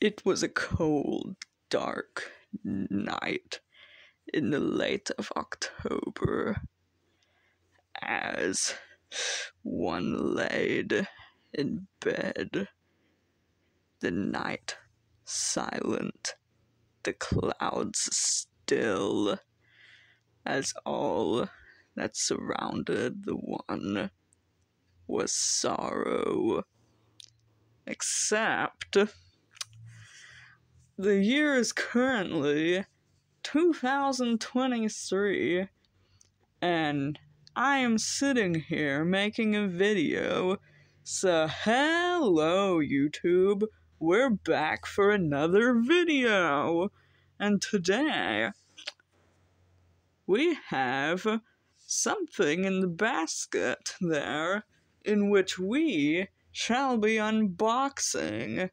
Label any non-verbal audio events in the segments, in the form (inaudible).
It was a cold, dark night in the late of October as one laid in bed, the night silent, the clouds still, as all that surrounded the one was sorrow. Except the year is currently 2023 and I am sitting here making a video. So, hello, YouTube. We're back for another video. And today, we have something in the basket there in which we shall be unboxing.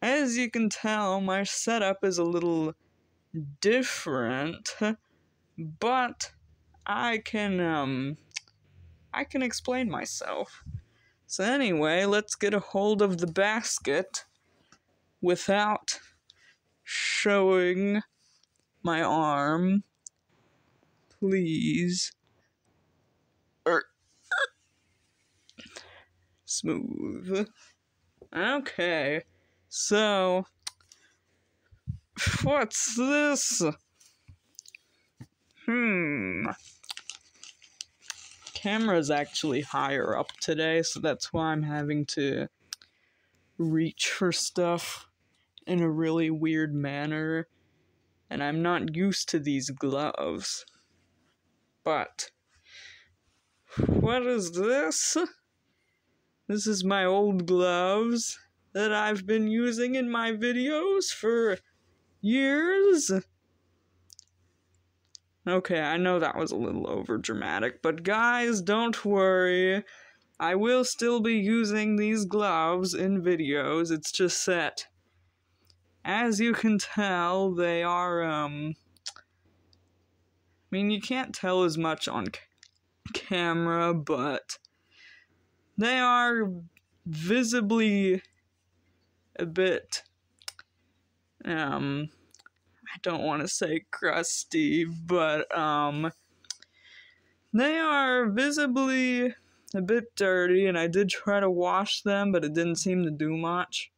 As you can tell, my setup is a little different, but I can, um, I can explain myself. So, anyway, let's get a hold of the basket without showing my arm. Please. Er. Smooth. Okay. So, what's this? Hmm. Camera's actually higher up today, so that's why I'm having to reach for stuff in a really weird manner. And I'm not used to these gloves. But, what is this? This is my old gloves that I've been using in my videos for years. Okay, I know that was a little over dramatic, but guys, don't worry. I will still be using these gloves in videos. It's just that, as you can tell, they are, um. I mean, you can't tell as much on camera, but they are visibly a bit um I don't want to say crusty, but um they are visibly a bit dirty and I did try to wash them, but it didn't seem to do much.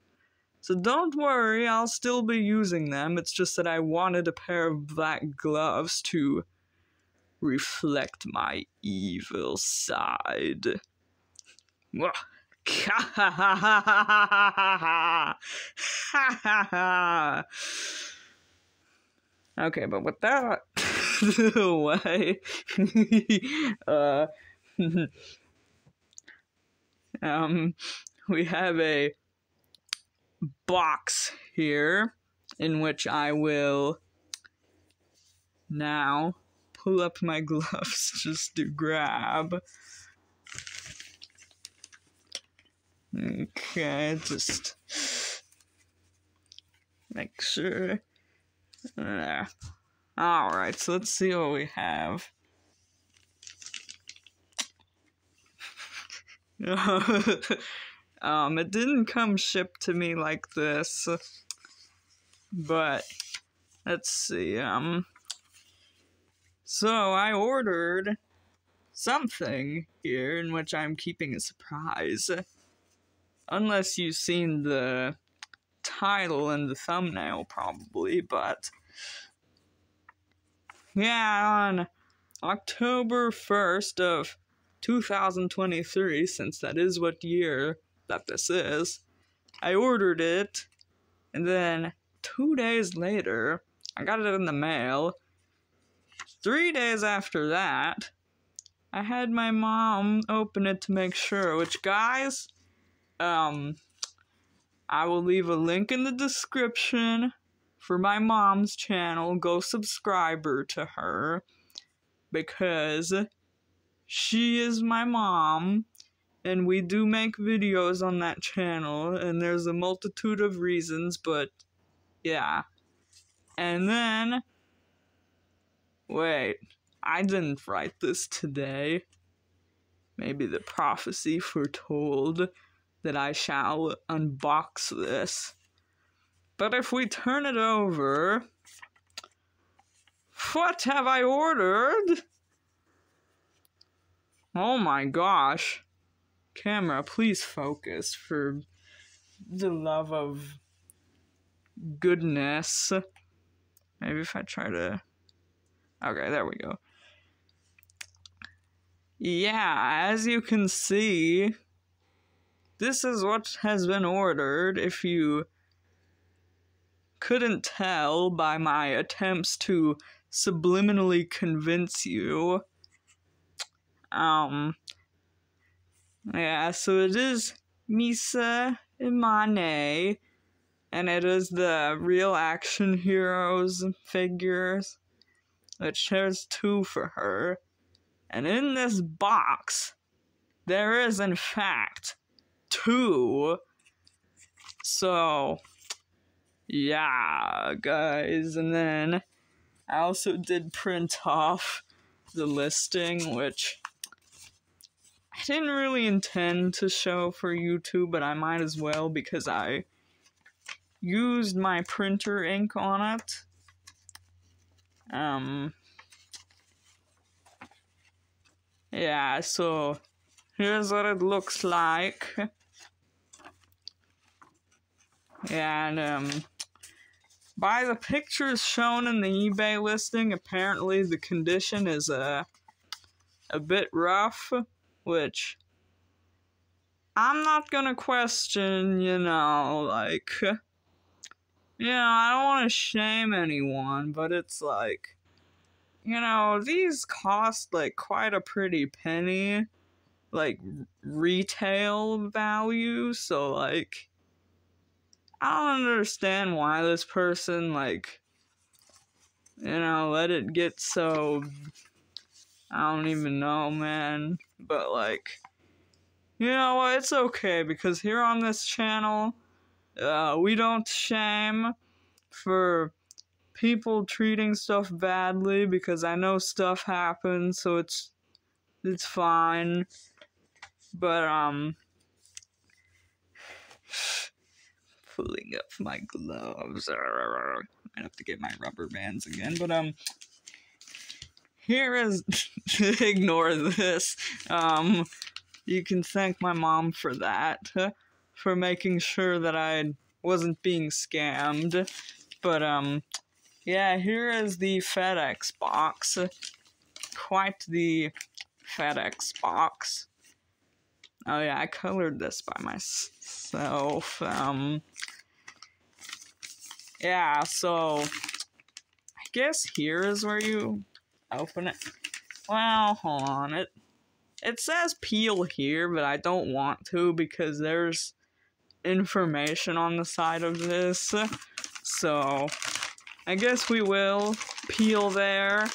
So don't worry, I'll still be using them. It's just that I wanted a pair of black gloves to reflect my evil side. Ha ha ha ha ha ha ha ha Okay, but with that (laughs) away, (laughs) uh, (laughs) um, we have a box here in which I will now pull up my gloves just to grab. Okay, just make sure. There. Alright, so let's see what we have. (laughs) um, it didn't come shipped to me like this, but let's see. Um, so I ordered something here in which I'm keeping a surprise unless you've seen the title and the thumbnail, probably, but yeah, on October 1st of 2023, since that is what year that this is, I ordered it, and then two days later, I got it in the mail. Three days after that, I had my mom open it to make sure, which, guys, um, I will leave a link in the description for my mom's channel. Go subscribe her to her because she is my mom and we do make videos on that channel and there's a multitude of reasons but yeah. And then wait i didn't write this today. Maybe the prophecy foretold that I shall unbox this. But if we turn it over, what have I ordered? Oh my gosh. Camera, please focus for the love of goodness. Maybe if I try to. Okay, there we go. Yeah, as you can see, this is what has been ordered. If you couldn't tell by my attempts to subliminally convince you, um, yeah, so it is Misa Amane, and it is the real action heroes figures, which there's two for her. And in this box, there is in fact two. So, yeah, guys, and then I also did print off the listing, which I didn't really intend to show for YouTube, but I might as well because I used my printer ink on it. Um, yeah, so here's what it looks like. And, um, by the pictures shown in the eBay listing, apparently the condition is a, uh, a bit rough, which I'm not gonna question, you know, like, you know, I don't want to shame anyone, but it's like, you know, these cost like quite a pretty penny, like retail value, so like, I don't understand why this person, like, you know, let it get so. I don't even know, man. But, like, you know what? It's okay because here on this channel, uh, we don't shame for people treating stuff badly because I know stuff happens, so it's it's fine. But um pulling up my gloves. I have to get my rubber bands again, but um, here is (laughs) ignore this. Um, you can thank my mom for that, for making sure that I wasn't being scammed. But um, yeah, here is the FedEx box. Quite the FedEx box. Oh yeah, I colored this by myself. Um, yeah, so I guess here is where you open it. Well, hold on. It it says peel here, but I don't want to because there's information on the side of this. So I guess we will peel there.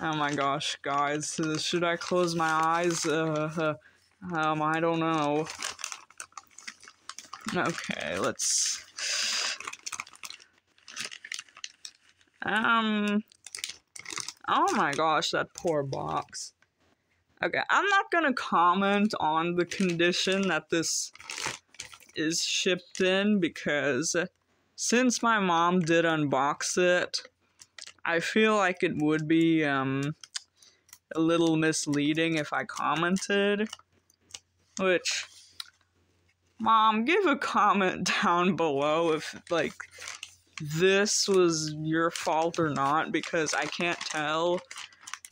Oh my gosh, guys, should I close my eyes? Uh, um, I don't know. Okay, let's... Um... Oh my gosh, that poor box. Okay, I'm not gonna comment on the condition that this is shipped in because since my mom did unbox it, I feel like it would be um, a little misleading if I commented. Which, mom, give a comment down below if, like, this was your fault or not, because I can't tell.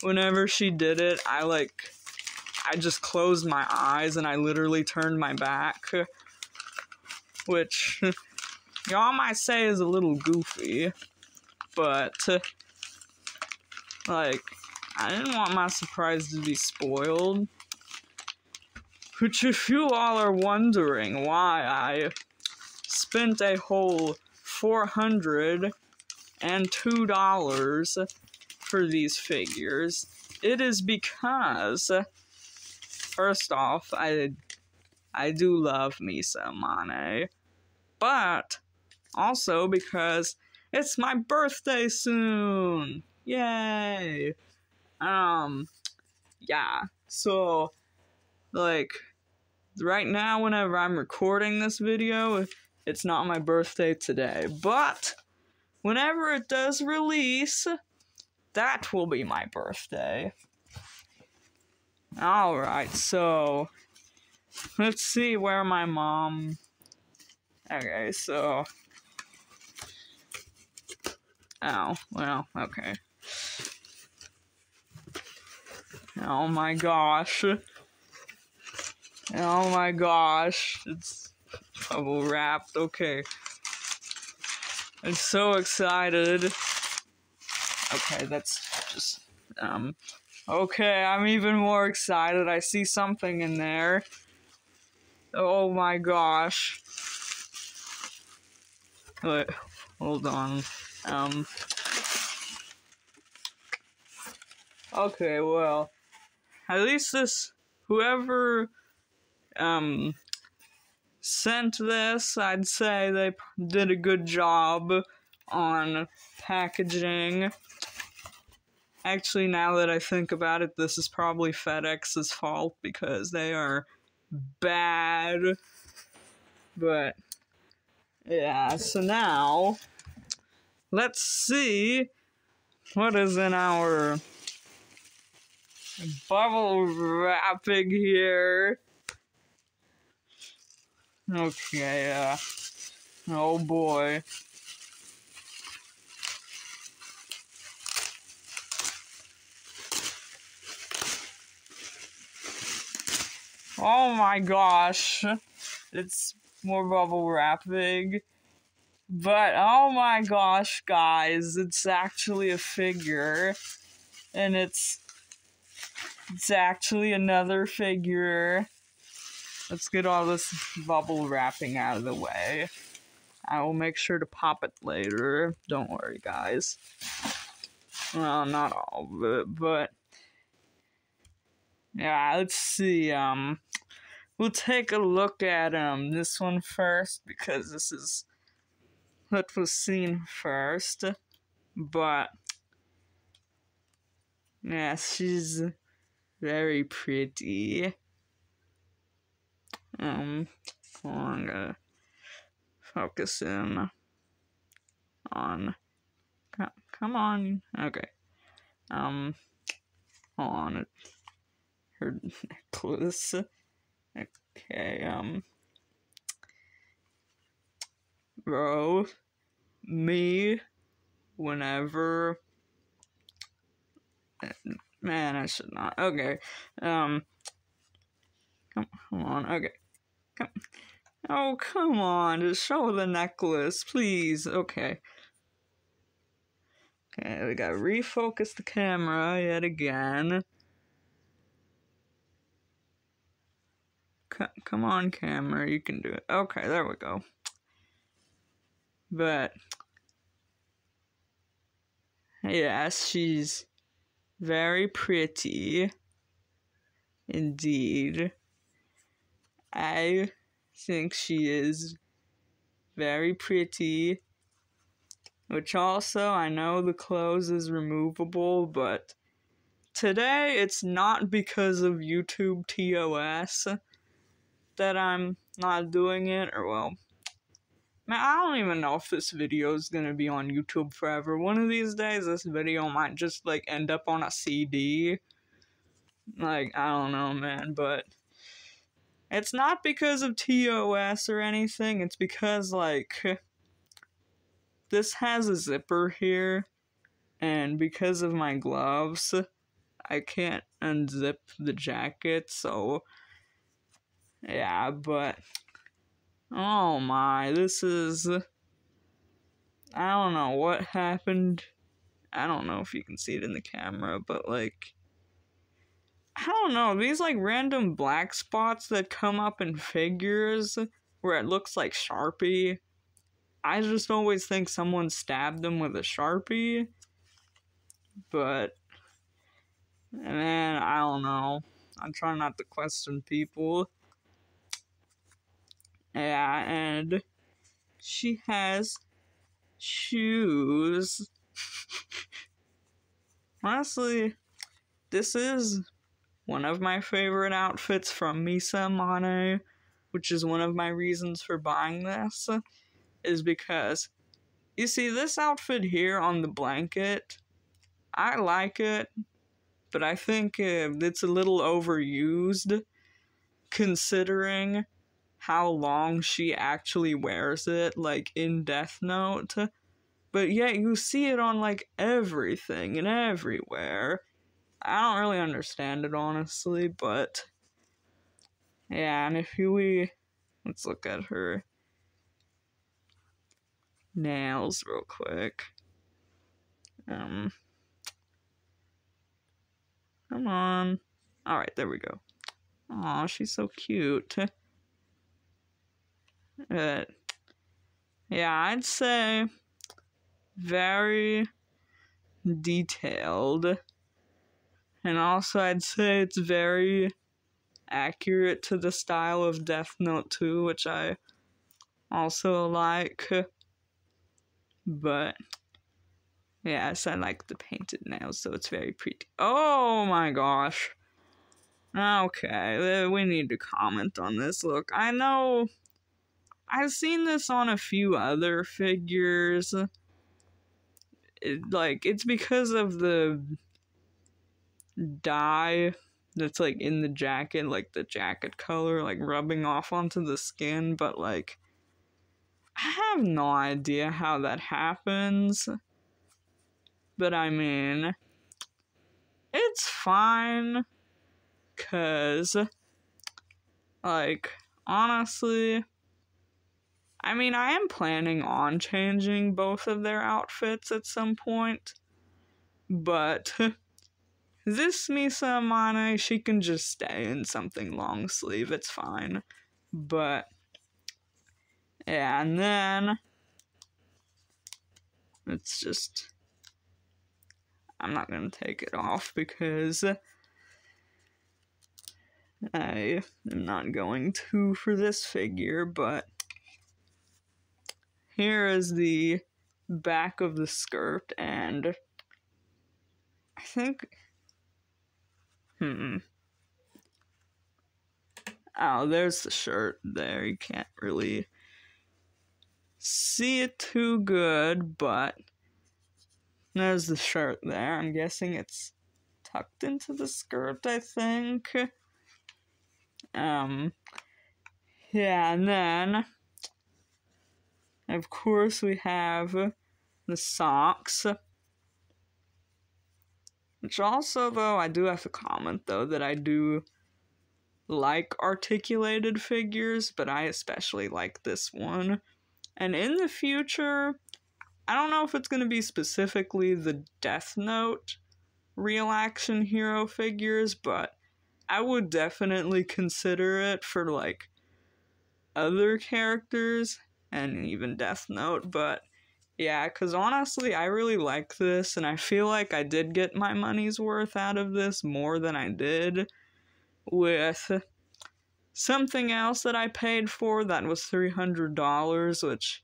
Whenever she did it, I, like, I just closed my eyes and I literally turned my back. Which, (laughs) y'all might say is a little goofy, but, like, I didn't want my surprise to be spoiled. Which, if you all are wondering why I spent a whole $402 for these figures, it is because, first off, I, I do love Misa Amane, but also because it's my birthday soon! Yay! Um, yeah, so like, right now, whenever I'm recording this video, it's not my birthday today. But whenever it does release, that will be my birthday. Alright, so let's see where my mom. Okay, so. Oh, well, okay. Oh my gosh. Oh my gosh. It's bubble wrapped. Okay. I'm so excited. Okay, that's just um okay, I'm even more excited. I see something in there. Oh my gosh. Wait, hold on. Um Okay, well, at least this whoever um sent this, I'd say they did a good job on packaging. Actually, now that I think about it, this is probably FedEx's fault because they are bad. But, yeah, so now, let's see what is in our bubble wrapping here. Okay, uh, oh boy. Oh my gosh. It's more bubble wrapping. But oh my gosh, guys, it's actually a figure. And it's it's actually another figure. Let's get all this bubble wrapping out of the way. I will make sure to pop it later. Don't worry, guys. Well, not all of it, but yeah, let's see. Um, we'll take a look at um this one first because this is what was seen first. But yeah, she's very pretty. Um, I'm gonna focus in on. Come on, okay. Um, hold on her necklace. Okay, um, bro, me, whenever. Man, I should not. Okay, um, come, come on, okay. Oh, come on, just show the necklace, please. Okay. Okay, we gotta refocus the camera yet again. C come on, camera, you can do it. Okay, there we go. But, yes, she's very pretty. Indeed. I think she is very pretty. Which also, I know the clothes is removable, but today it's not because of YouTube TOS that I'm not doing it, or well, man, I don't even know if this video is gonna be on YouTube forever. One of these days, this video might just like end up on a CD. Like, I don't know, man, but it's not because of TOS or anything, it's because, like, (laughs) this has a zipper here, and because of my gloves, I can't unzip the jacket, so yeah, but oh my, this is I don't know what happened. I don't know if you can see it in the camera, but like I don't know, these like random black spots that come up in figures where it looks like Sharpie. I just always think someone stabbed them with a Sharpie. But man, I don't know. I'm trying not to question people. Yeah, and she has shoes. (laughs) Honestly, this is one of my favorite outfits from Misa Amane, which is one of my reasons for buying this, is because you see this outfit here on the blanket. I like it, but I think uh, it's a little overused considering how long she actually wears it, like in Death Note. But yet you see it on like everything and everywhere. I don't really understand it honestly, but yeah, and if we let's look at her nails real quick. Um Come on. Alright, there we go. Aw, she's so cute. But yeah, I'd say very detailed. And also, I'd say it's very accurate to the style of Death Note 2, which I also like. But, yes, I like the painted nails, so it's very pretty. Oh my gosh. Okay, we need to comment on this. Look, I know I've seen this on a few other figures. It, like, it's because of the dye that's like in the jacket, like the jacket color, like rubbing off onto the skin, but like I have no idea how that happens. But I mean, it's fine. Cause, like, honestly, I mean, I am planning on changing both of their outfits at some point. But (laughs) This Misa Amane, she can just stay in something long sleeve, it's fine. But, yeah, and then, it's just, I'm not gonna take it off because I am not going to for this figure, but here is the back of the skirt, and I think Hmm. Oh, there's the shirt there. You can't really see it too good, but there's the shirt there. I'm guessing it's tucked into the skirt, I think. Um, yeah, and then, of course, we have the socks. Which also, though, I do have to comment, though, that I do like articulated figures, but I especially like this one. And in the future, I don't know if it's going to be specifically the Death Note real action hero figures, but I would definitely consider it for like other characters and even Death Note, but yeah, because honestly, I really like this, and I feel like I did get my money's worth out of this more than I did with something else that I paid for that was $300, which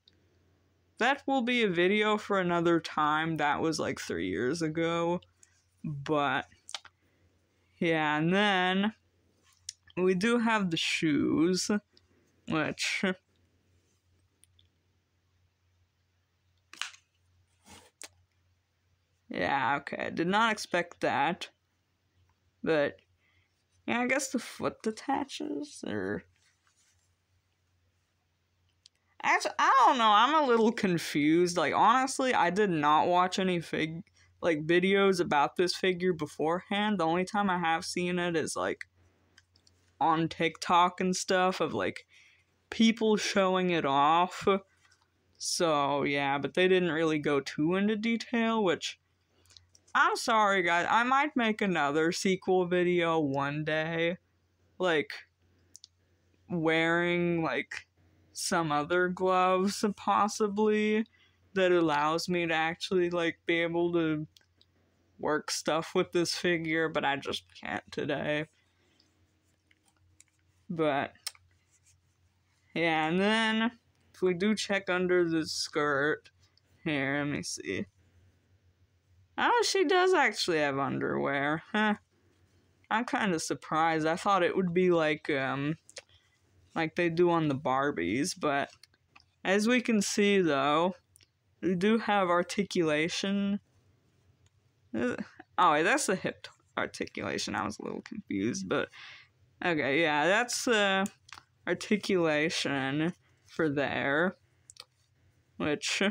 that will be a video for another time. That was like three years ago. But yeah, and then we do have the shoes, which Yeah, okay. Did not expect that. But, yeah, I guess the foot detaches, or... Actually, I don't know. I'm a little confused. Like, honestly, I did not watch any fig like videos about this figure beforehand. The only time I have seen it is like on TikTok and stuff of like people showing it off. So, yeah, but they didn't really go too into detail, which I'm sorry, guys. I might make another sequel video one day. Like, wearing, like, some other gloves, possibly, that allows me to actually, like, be able to work stuff with this figure, but I just can't today. But, yeah, and then, if we do check under the skirt, here, let me see. Oh, she does actually have underwear. Huh. I'm kind of surprised. I thought it would be like, um, like they do on the Barbies, but as we can see though, they do have articulation. Uh, oh, wait, that's the hip articulation. I was a little confused, but okay, yeah, that's the articulation for there, which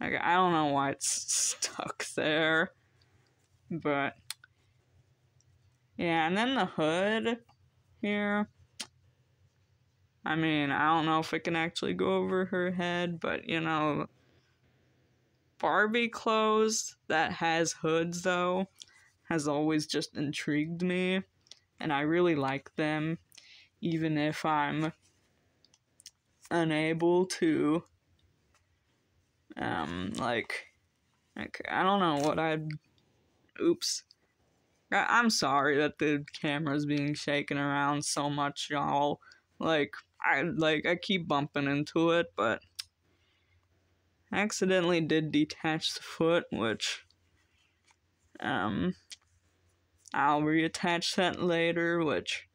like, I don't know why it's stuck there, but yeah, and then the hood here. I mean, I don't know if it can actually go over her head, but you know, Barbie clothes that has hoods though has always just intrigued me, and I really like them, even if I'm unable to, um, like, like I don't know what I'd. Oops. I'm sorry that the camera's being shaken around so much, y'all. Like, I like I keep bumping into it, but I accidentally did detach the foot, which um I'll reattach that later, which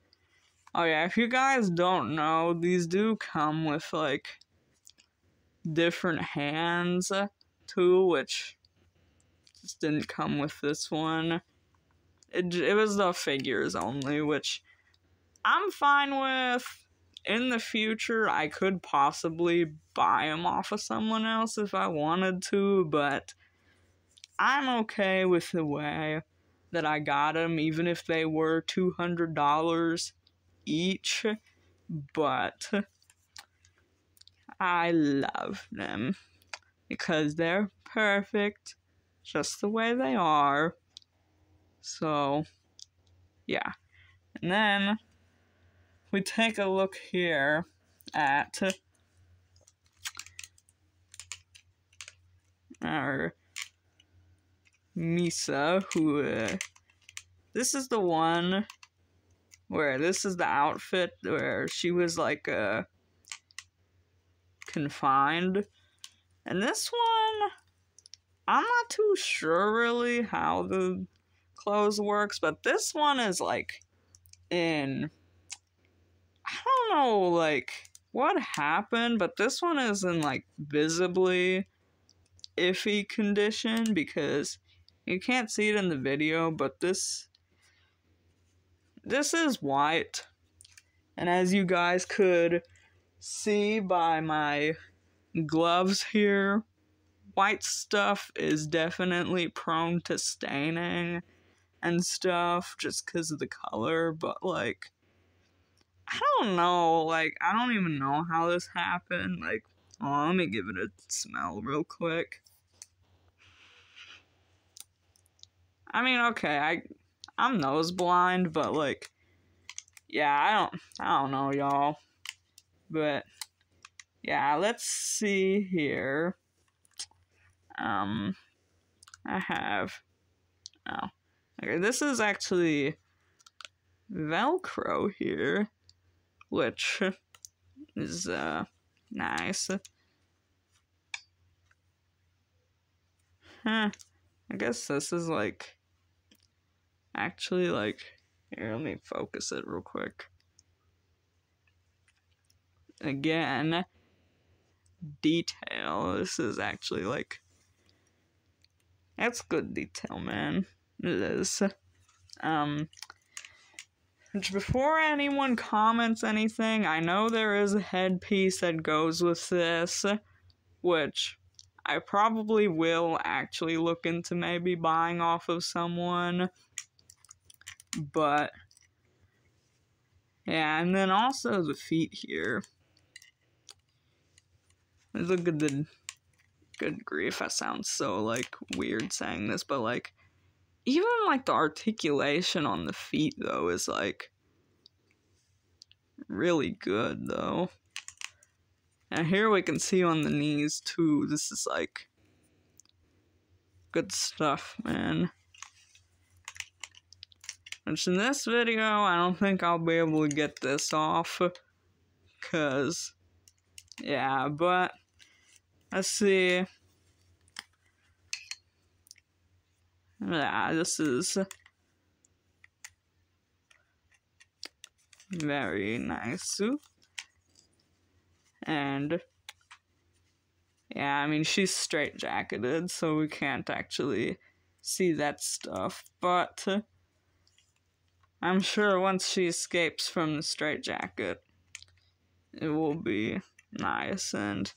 oh yeah, if you guys don't know, these do come with like different hands too, which just didn't come with this one. It, it was the figures only, which I'm fine with in the future, I could possibly buy them off of someone else if I wanted to, but I'm okay with the way that I got them, even if they were $200 each. But I love them because they're perfect just the way they are. So, yeah. And then we take a look here at our Misa, who uh, this is the one where this is the outfit where she was like uh, confined, and this one I'm not too sure really how the clothes works, but this one is like in I don't know, like, what happened, but this one is in, like, visibly iffy condition because you can't see it in the video, but this. This is white. And as you guys could see by my gloves here, white stuff is definitely prone to staining and stuff just because of the color, but like I don't know. Like, I don't even know how this happened. Like, oh, let me give it a smell real quick. I mean, okay, I I'm nose blind, but like, yeah, I don't I don't know, y'all. But yeah, let's see here. Um, I have. Oh, okay. This is actually Velcro here which (laughs) is uh, nice. Huh. I guess this is like actually like here let me focus it real quick. Again detail. This is actually like that's good detail, man. It is. Um which before anyone comments anything, I know there is a headpiece that goes with this, which I probably will actually look into maybe buying off of someone. But, yeah, and then also the feet here. Look at the. Good grief, that sounds so, like, weird saying this, but, like, even like the articulation on the feet though is like really good though. And here we can see on the knees too. This is like good stuff, man. Which in this video, I don't think I'll be able to get this off. Cause, yeah, but let's see. Yeah, this is very nice. And yeah, I mean, she's straight jacketed, so we can't actually see that stuff. But I'm sure once she escapes from the straight jacket, it will be nice. And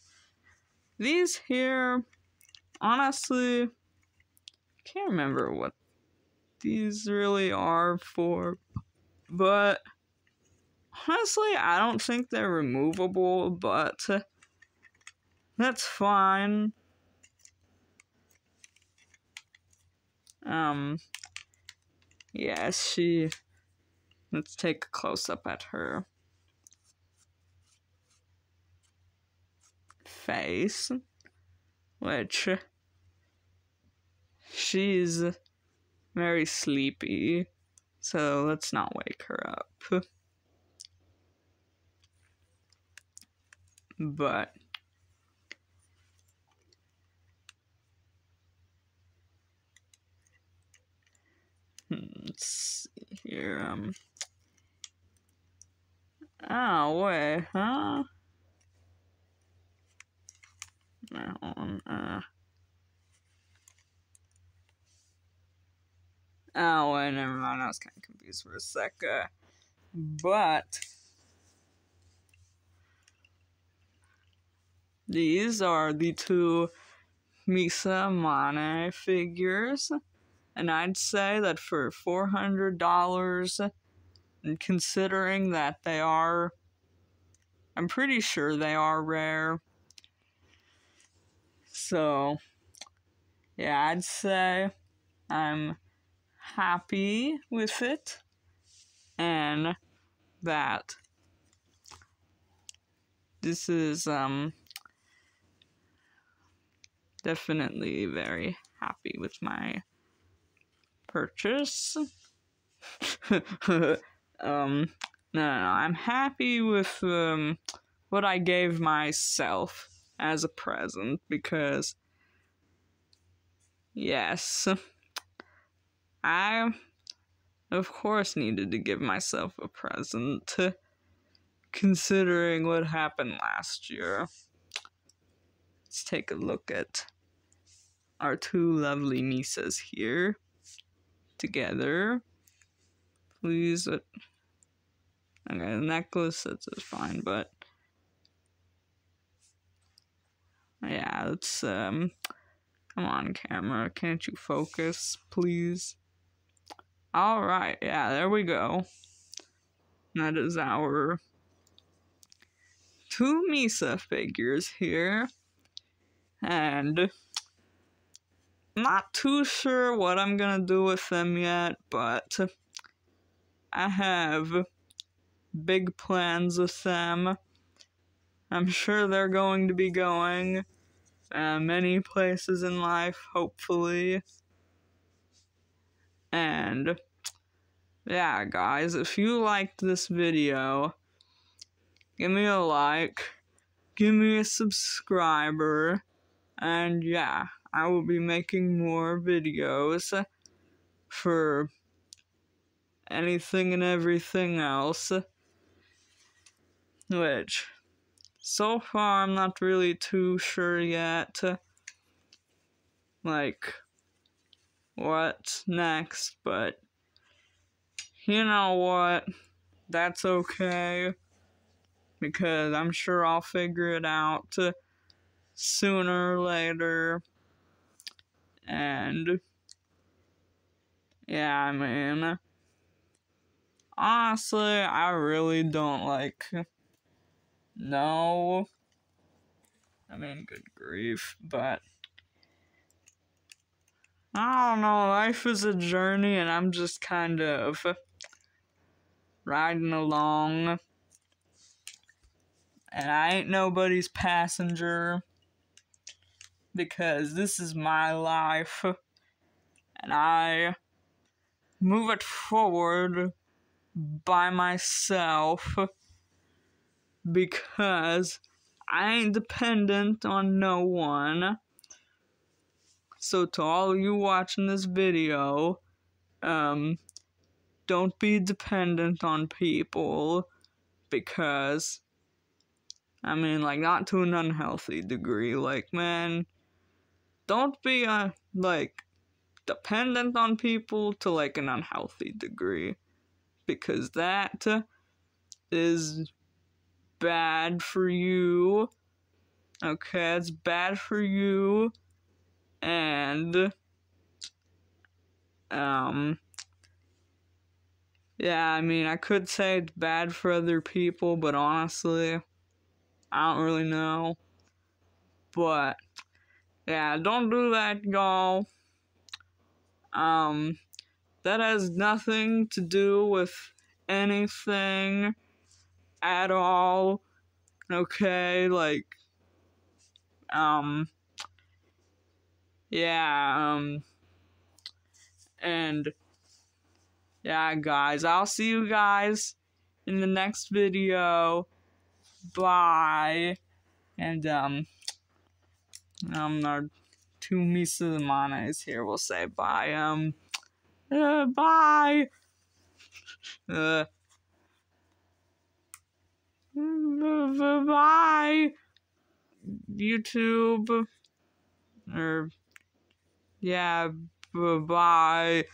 these here, honestly, can't remember what these really are for, but honestly, I don't think they're removable, but that's fine. Um, yes, she. Let's take a close up at her face, which she's very sleepy, so let's not wake her up. But hmm, let's see here. Um. Oh wait, huh? On. Uh. Oh, wait, never mind. I was kind of confused for a sec. Uh, but these are the two Misa Amane figures, and I'd say that for four hundred dollars, and considering that they are, I'm pretty sure they are rare. So, yeah, I'd say I'm happy with it and that this is um definitely very happy with my purchase. (laughs) Um no, no, no i'm happy with um what i gave myself as a present because yes (laughs) I, of course, needed to give myself a present, considering what happened last year. Let's take a look at our two lovely Misas here together. Please. Uh, okay, the necklace, that's fine, but. Yeah, let's, um. Come on, camera. Can't you focus, please? All right, yeah, there we go. That is our two Misa figures here. And not too sure what I'm gonna do with them yet, but I have big plans with them. I'm sure they're going to be going uh, many places in life, hopefully. And yeah, guys, if you liked this video, give me a like, give me a subscriber, and yeah, I will be making more videos for anything and everything else. Which, so far, I'm not really too sure yet. Like, what next, but you know what? That's okay. Because I'm sure I'll figure it out sooner or later. And yeah, I mean, honestly, I really don't like. No. I mean, good grief, but. I don't know, life is a journey and I'm just kind of riding along. And I ain't nobody's passenger because this is my life and I move it forward by myself because I ain't dependent on no one. So to all you watching this video, um, don't be dependent on people because I mean like not to an unhealthy degree like man don't be uh, like dependent on people to like an unhealthy degree because that is bad for you okay it's bad for you and um yeah, I mean, I could say it's bad for other people, but honestly, I don't really know. But yeah, don't do that, y'all. Um, that has nothing to do with anything at all. Okay, like, um, yeah, um, and yeah, guys, I'll see you guys in the next video. Bye. And, um, um, our two Misa Amanes here will say bye. Um, uh, bye. (laughs) Uh, bye. YouTube. Or, yeah, bye.